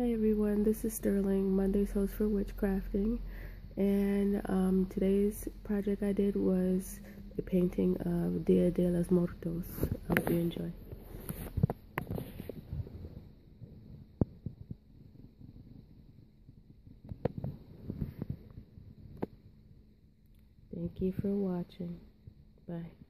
Hey everyone, this is Sterling, Monday's host for Witchcrafting, and um, today's project I did was a painting of Dia de los Muertos. I hope you enjoy. Thank you for watching. Bye.